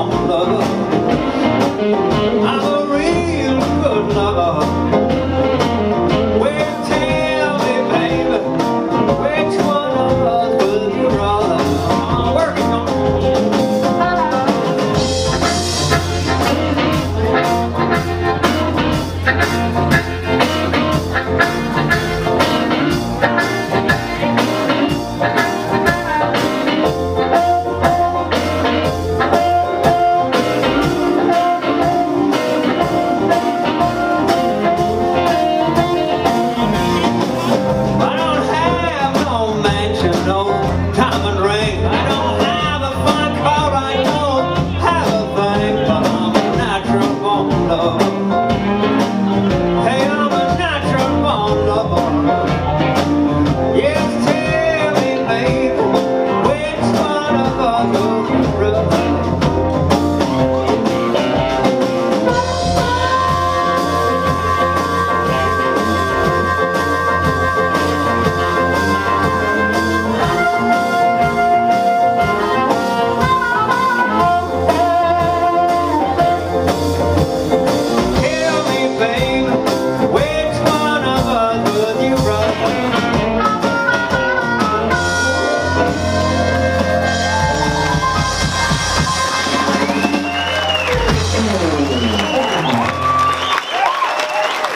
아, 나온다 amor.